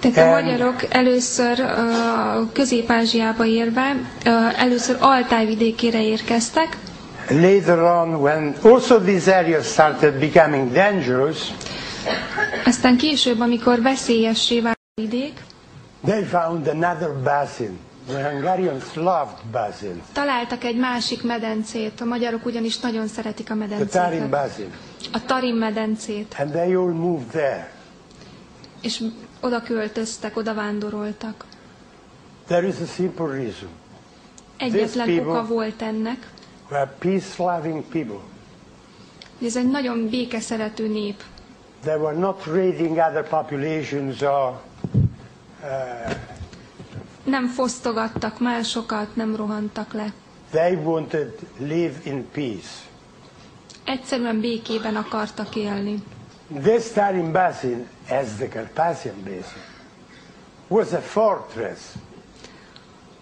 Tehát a magyarok először Közép-Ázsiába érve, először Altáj vidékére érkeztek, Later on, when also these areas started becoming dangerous, aztán később, amikor veszélyessé vált a vidék, they found another basin. The Hungarians loved basins, találtak egy másik medencét. A magyarok ugyanis nagyon szeretik a the Tarim basin, A Tarim medencét. and they all moved there. És oda költöztek, oda vándoroltak. There is a simple reason. Egyetlen oka volt ennek, We are peace-loving people. ez egy nagyon békeszerető nép. They were not raiding other populations or Nem fosztogattak másokat, nem rohantak le. they wanted live in peace. Egyszerűen békében akartak élni. This Tarim basin, as the Carpathian basin, was a fortress.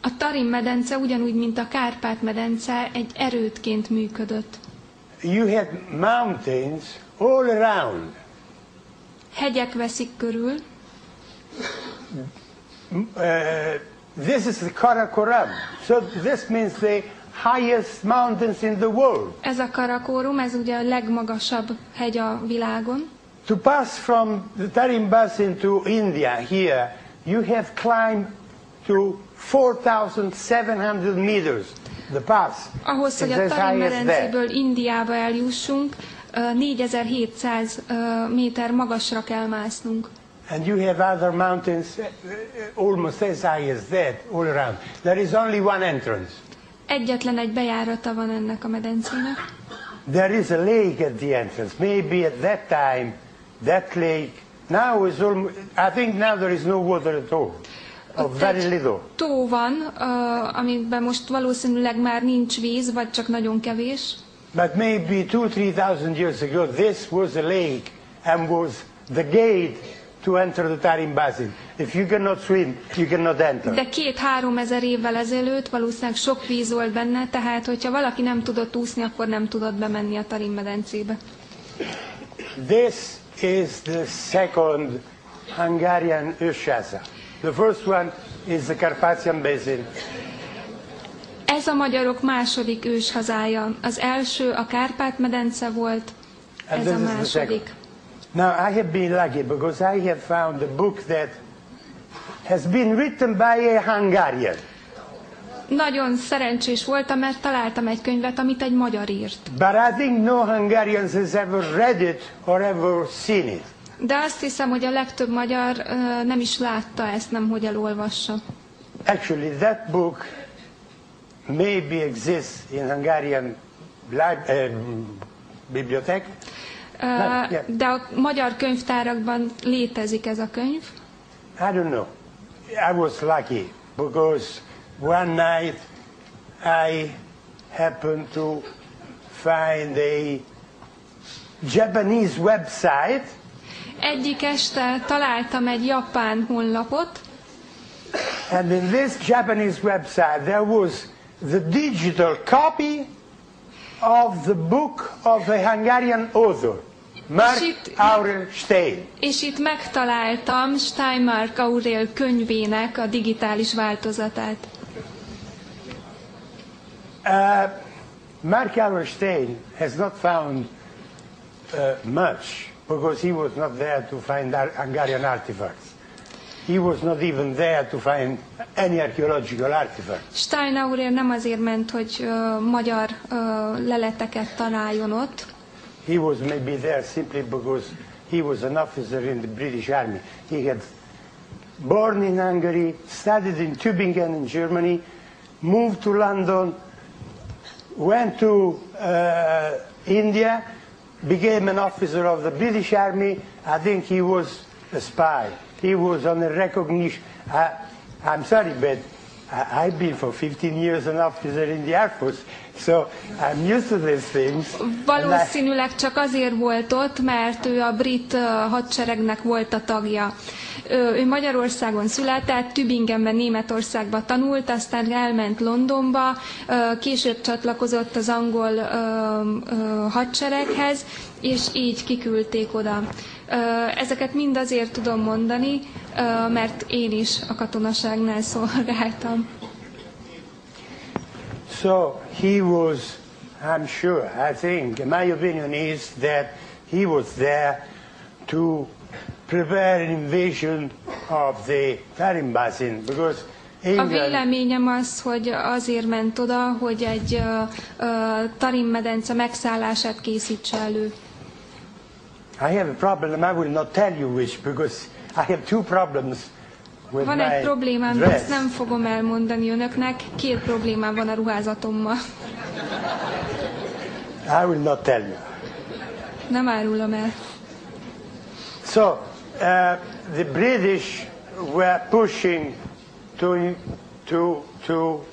A Tarim medence ugyanúgy, mint a Kárpát medence egy erődként működött. You had mountains all around. Hegyek veszik körül, Uh, this is the Karakoram. So this means the highest mountains in the world. ez a Karakórum, ez ugye a legmagasabb hegy a világon. To pass from the Tarim Basin to India here, you have climbed to 4,700 meters, the pass. Ahhoz, hogy a as Tarim high as that. medencéből Indiába eljussunk, ö, 4700 ö, méter magasra kell másznunk. And you have other mountains uh, uh, almost as high as that all around. There is only one entrance. Egyetlen egy bejárata van ennek a medencének. There is a lake at the entrance. Maybe at that time, that lake now is almost, I think now there is no water at all, Ott very egy little. tó van, ö, amiben most valószínűleg már nincs víz, vagy csak nagyon kevés. But maybe two, three thousand years ago, this was a lake and was the gate to enter the Tarim Basin. If you cannot swim, you cannot enter. De két-három ezer évvel ezelőtt valószínűleg sok víz volt benne, tehát hogyha valaki nem tudott úszni, akkor nem tudott bemenni a Tarim medencébe. This is the second Hungarian Öshaza. The first one is the Carpathian Basin. Ez a magyarok második őshazája. Az első a Kárpát-medence volt, And ez a is the second. második. Now, I have been lucky because I have found a book that has been written by a Hungarian. Nagyon szerencsés voltam, mert találtam egy könyvet, amit egy magyar írt. But I think no Hungarian has ever read it or ever seen it. De azt hiszem, hogy a legtöbb magyar ö, nem is látta ezt, nem hogy elolvassa. Actually, that book maybe exists in Hungarian bibliothèque. Ö, Nem, yeah. De a magyar könyvtárakban létezik ez a könyv. I don't know. I was lucky because one night I happened to find a Japanese website Egyik este találtam egy japán honlapot, And in this Japanese website, there was the digital copy of the book of a Hungarian author, Mark Shit. Aurel Stein. és itt megtaláltam Steinmark Aurel könyvének a digitális változatát. Uh, Mark Aurel has not found uh, much because he was not there to find ar- Hungarian artifacts. He was not even there to find any archaeological artifacts. Stein Aurel nem azért ment, hogy ö, magyar ö, leleteket találjon ott, He was maybe there simply because he was an officer in the British Army. He had born in Hungary, studied in Tübingen in Germany, moved to London, went to uh, India, became an officer of the British Army. I think he was a spy. He was on a recognition. I, I'm sorry, but I, been for 15 years an officer in the Air Force, so I'm used to these things. Valószínűleg csak azért volt ott, mert ő a brit hadseregnek volt a tagja. Ő Magyarországon született, Tübingenben, Németországban tanult, aztán elment Londonba, később csatlakozott az angol hadsereghez, és így kiküldték oda. Ezeket mind azért tudom mondani, mert én is a katonaságnál szolgáltam. So he was, I'm sure, I think, my opinion is that he was there to prepare an invasion of the Tarim Basin because A England, véleményem az, hogy azért ment oda, hogy egy ö, ö, Tarim medence megszállását készítse elő. I have a problem, I will not tell you which because I have two problems with Van egy problémám, dress. ezt nem fogom elmondani önöknek. Két problémám van a ruházatommal. I will not tell you. Nem árulom el. So uh, the British were pushing to, to, to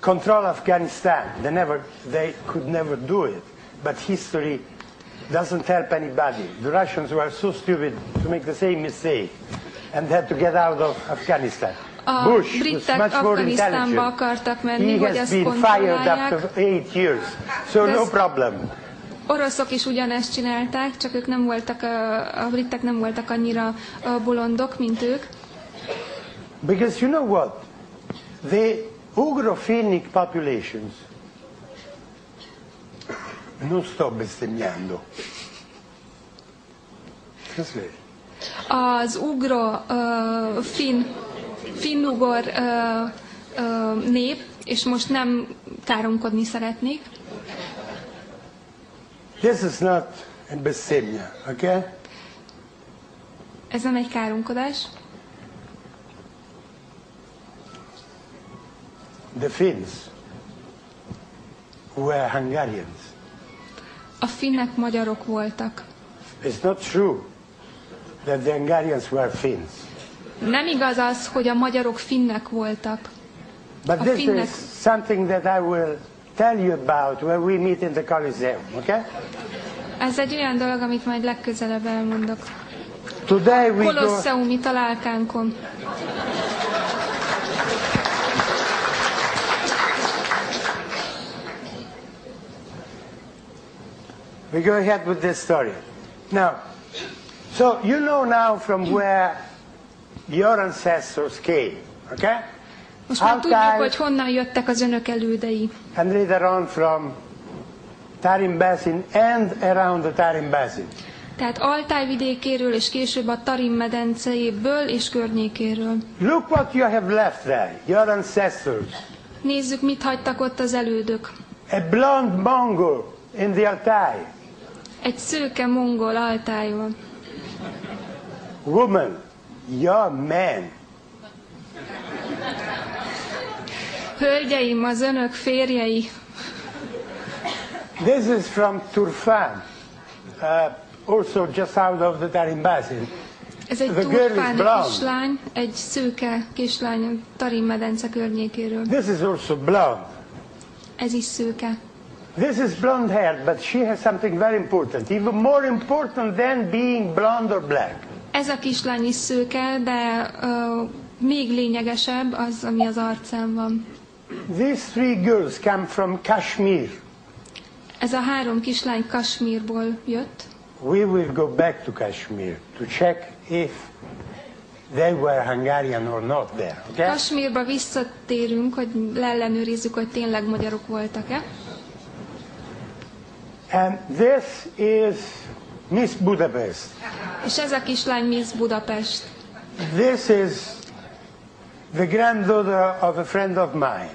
control Afghanistan. They, never, they could never do it. But history doesn't help anybody. The Russians were so stupid to make the same mistake and had to get out of Afghanistan. A Bush was britek much more Afganisztánba akartak menni, He hogy ezt kontrollálják. eight years, so no problem. Oroszok is ugyanezt csinálták, csak ők nem voltak, a, a britek nem voltak annyira bolondok, mint ők. Because you know what? The ugrophilic populations non sto bestemmiando. Cos'è? Az ugro, uh, finn, finnugor uh, uh, nép, és most nem káromkodni szeretnék, This is not a bestemmia, okay? ez nem egy káromkodás. The Finns were Hungarians. A finnek magyarok voltak. It's not true that the Hungarians were Finns. Nem igaz az, hogy a magyarok finnek voltak. But A this Finnek. is something that I will tell you about when we meet in the Coliseum, okay? Ez egy olyan dolog, amit majd legközelebb elmondok. Today we go... Kolosseumi találkánkon. We go ahead with this story. Now, so you know now from where your ancestors came, okay? Most már tudjuk, hogy honnan jöttek az önök elődei. And later on from Tarim Basin and around the Tarim Basin. Tehát Altáj vidékéről és később a Tarim medencejéből és környékéről. Look what you have left there, your ancestors. Nézzük, mit hagytak ott az elődök. A blonde Mongol in the Altai, Egy szőke mongol Altájon. woman, your man. Hölgyeim, az önök férjei. This is from Turfan, uh, also just out of the Tarim Basin. Ez egy The girl is turfán blonde. kislány, egy szőke kislány Tarim medence környékéről. This is also blonde. Ez is szőke. This is blonde hair, but she has something very important, even more important than being blonde or black. Ez a kislány is szőke, de uh, még lényegesebb az, ami az arcán van. These three girls come from Kashmir. Ez a három kislány Kasmírból jött. We will go back to Kashmir to check if they were Hungarian or not there. Okay? Kasmírba visszatérünk, hogy leellenőrizzük, hogy tényleg magyarok voltak-e. And this is Miss Budapest. És ez a kislány Miss Budapest. This is the granddaughter of a friend of mine.